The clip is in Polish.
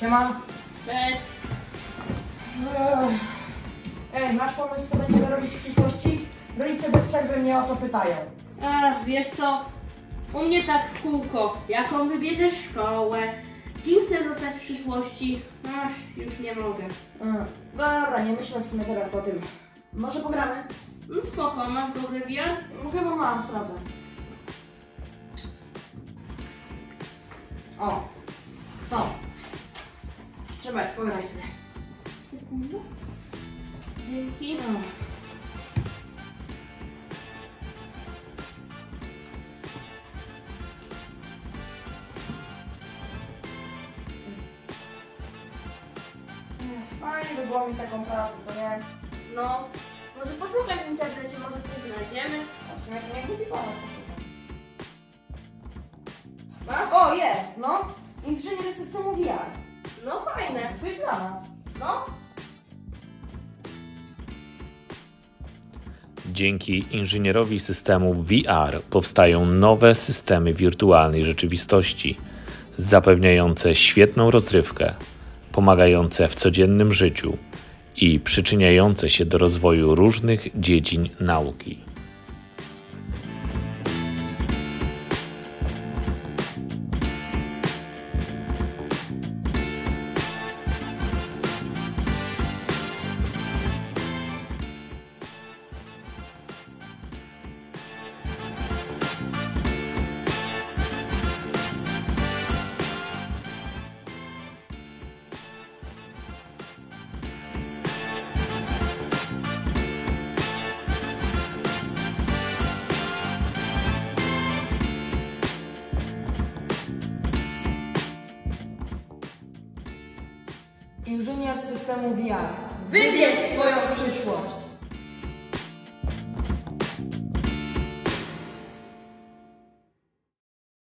Siema. Cześć. Ej, masz pomysł, co będziemy robić w przyszłości? Rodzice bez przerwy mnie o to pytają. Ach, wiesz co? U mnie tak w kółko. Jaką wybierzesz szkołę? Kim chcesz zostać w przyszłości? Ach, już nie mogę. Mm. Dobra, nie myślę w sumie teraz o tym. Może pogramy? No spoko, masz dobry wiatr? No, Chyba mam, sprawdzę. O, są. Trzymaj, pograj sobie. Sekundę. Dzięki. No. Ech, Fajnie by było mi taką pracę, co nie? No, może poszukaj w internecie, może coś znajdziemy. A w sumie to nie głupi pomysł, poszukam. Masz? O, jest, no. Inżynier systemu VR. No fajne. Coś dla nas. No. Dzięki inżynierowi systemu VR powstają nowe systemy wirtualnej rzeczywistości, zapewniające świetną rozrywkę, pomagające w codziennym życiu i przyczyniające się do rozwoju różnych dziedzin nauki. Inżynier systemu VR. Wybierz swoją przyszłość.